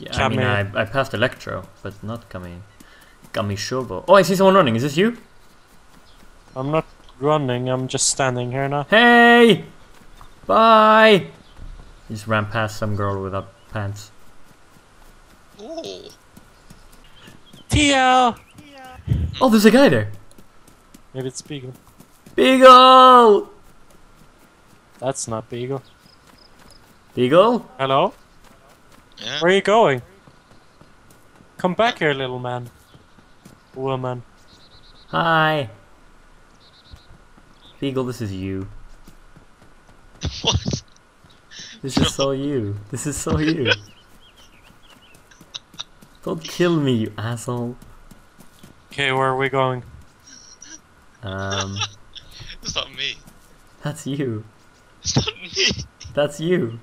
Yeah, I mean, I, I passed Electro, but not Kami. Kamyshovo. Oh, I see someone running. Is this you? I'm not running, I'm just standing here now. Hey! Bye! He just ran past some girl without pants. Ooh. TL! Oh, there's a guy there! Maybe it's Beagle. Beagle! That's not Beagle. Beagle? Hello? Yeah. Where are you going? Come back here, little man. Woman. Hi. Beagle, this is you. What? This is so you. This is so you. Don't kill me, you asshole. Okay, where are we going? Um, It's not me. that's you. It's not me. That's you.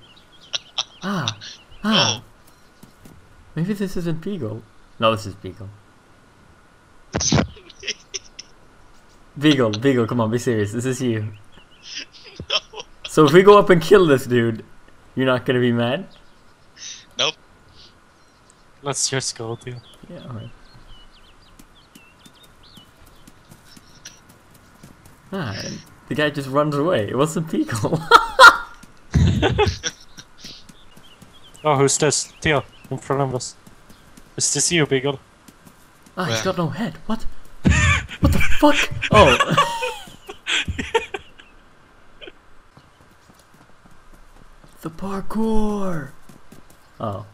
Ah. Ah. Maybe this isn't Beagle. No, this is Beagle. It's. Beagle, Beagle, come on, be serious. This is you. No. So if we go up and kill this dude, you're not gonna be mad? Nope. Let's just go, TL. Yeah, alright. Ah, the guy just runs away. It wasn't Beagle. Oh, who's this? TL, in front of us. Is this you, Beagle? ah, he's Where? got no head. What? what the fuck? Oh. the parkour. Oh,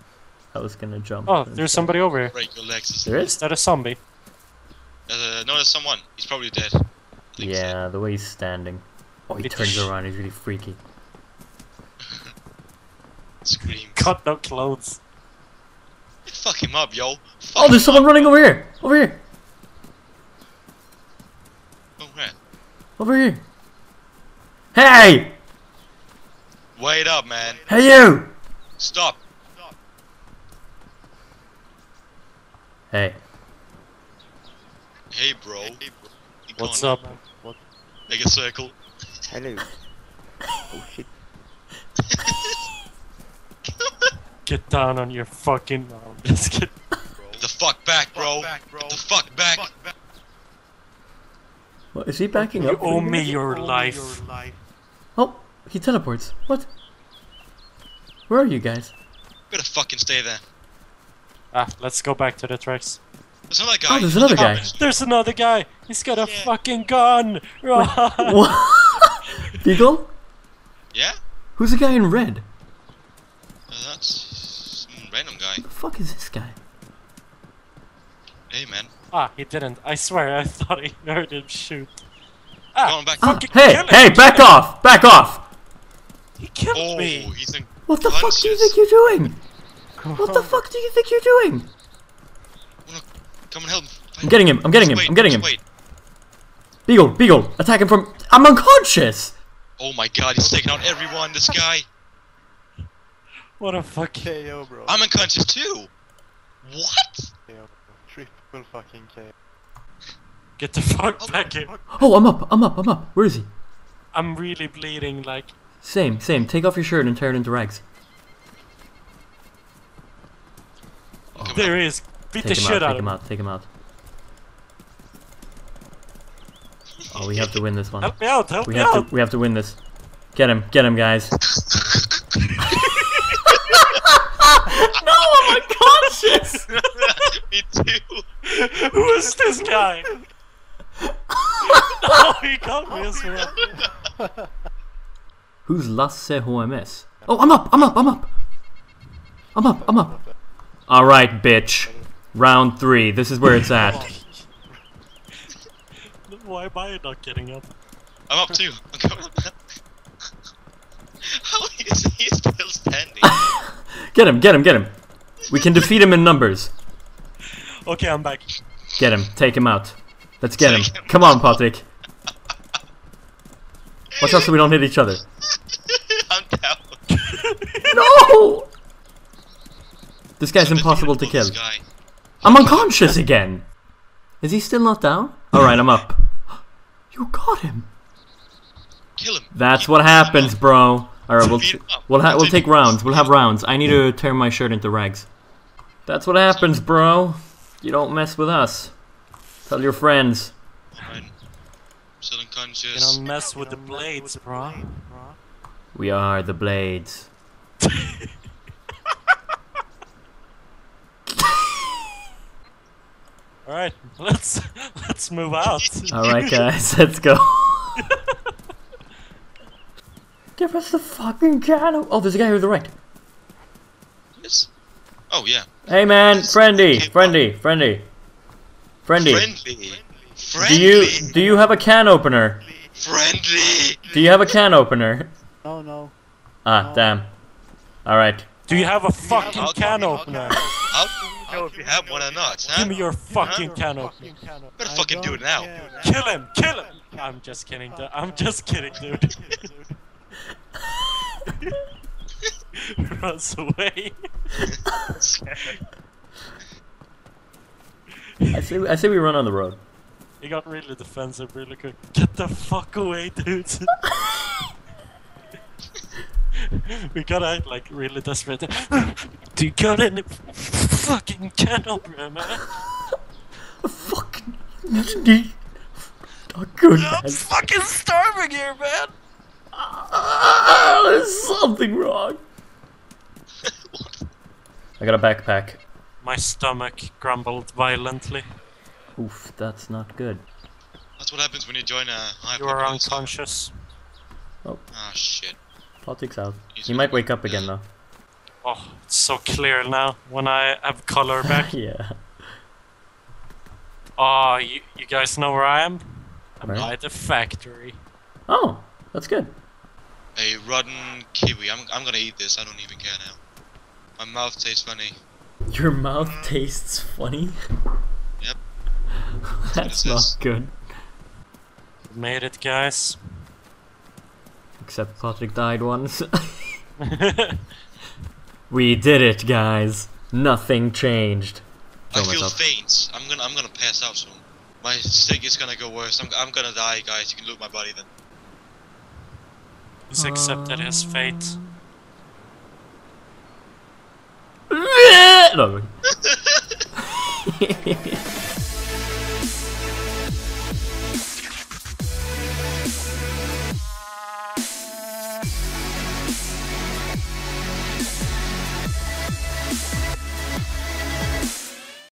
I was gonna jump. Oh, there's somebody over here. Break your legs. There Is is? that a zombie? Uh, no, there's someone. He's probably dead. I think so. Yeah, the way he's standing. Oh, he turns around. He's really freaky. Scream. Got no clothes. Fuck him up, yo. Fuck Oh, there's someone up. running over here. Over here. Oh, where? Over here. Hey! Wait up, man. Hey you! Stop. Hey. Hey, bro. Hey, bro. You What's up? Make a circle. Hello. oh shit. Get down on your fucking. No, I'm just kidding. Get the fuck back, bro. Get the fuck back. What, is he backing You up? owe me your life. Oh, he teleports. What? Where are you guys? Better fucking stay there. Ah, let's go back to the tracks. There's another guy. Oh, there's another guy. There's another guy. He's got a Yeah. fucking gun. Run. What? Beagle? Yeah? Who's the guy in red? Uh, that's some random guy. Who the fuck is this guy? Hey, man. ah, he didn't. I swear, I thought he heard him shoot. Ah, Going back. Ah, fucking hey, kill him. hey, back off! Back off! He killed Oh, me. he's in What the fuck do you think you're doing? What the fuck do you think you're doing? Come and help. I'm getting him, I'm getting him, wait, I'm getting him. Wait. Beagle, Beagle, attack him from. I'm unconscious! Oh my god, he's taking out everyone, this guy. What a fuck. KO, bro. I'm unconscious too. What? KO. Triple fucking KO. Get the fuck back here. Oh, I'm up, I'm up, I'm up. Where is he? I'm really bleeding. Like, Same, same. Take off your shirt and tear it into rags. Come there he is. Beat Take the shit out, out take of him him. out, take him out. Oh, we have to win this one. Help me out. Help We me have out. to we have to win this. Get him, get him guys. no, I'm unconscious! Me too. Who is this guy? oh, he got me as well. Who's Lasse HMS? Oh, I'm up, I'm up, I'm up! I'm up, I'm up. Alright, bitch. Round three, this is where it's at. Why am I not getting up? I'm up too. I'm coming up. How is he still standing? Get him, get him, get him. We can defeat him in numbers. Okay, I'm back. Get him, take him out. Let's get him. Come on, Patrik. Watch out so we don't hit each other. I'm down. No! This guy's impossible to kill. I'm unconscious again. Is he still not down? Alright, I'm up. You got him. Kill him. That's what happens, bro. Alright, we'll, Beat t- him up. we'll, ha- we'll take rounds. We'll have rounds. I need to tear my shirt into rags. That's what happens, bro. You don't mess with us. Tell your friends. Fine. Still You unconscious. don't mess with the blades, bro. We are the Blades. Alright, let's let's move out. Alright, guys, let's go. Give us the fucking can. Oh, there's a guy here to the right. Yes. Oh yeah. Hey, man, friendly, friendly, friendly, friendly. Friendly. Friendly. Do you do you have a can opener? Friendly. Do you have a can opener? No, no. Ah, damn. All right. Do you have a fucking How- can how- opener? How do you know if you have one or not? Huh? Give me your fucking can opener. Better fucking do it now. Kill him! Kill him! I'm just kidding, dude. I'm just kidding, dude. Runs away. I say I say we run on the road. He got really defensive really quick. Get the fuck away, dude. we gotta act like really desperate. Do you got any fucking opener, man? Fucking. I'm fucking starving here, man! Ah, there's something wrong. I got a backpack. My stomach grumbled violently. Oof, that's not good. That's what happens when you join a high You are unconscious. Oh. Ah shit. Politics out. He's He might wake up again though. Oh, it's so clear now when I have color back. yeah. Oh, you, you guys know where I am? I'm Where? by the factory. Oh, that's good. A rotten kiwi. I'm I'm gonna eat this. I don't even care now. My mouth tastes funny. Your mouth tastes funny. Yep. That's not says. good. Made it, guys. Except Patrik died once. we did it, guys. Nothing changed. I Kill feel myself. faint. I'm gonna I'm gonna pass out soon. My stick is gonna go worse. I'm I'm gonna die, guys. You can loot my body then. He's accepted his um, fate. no.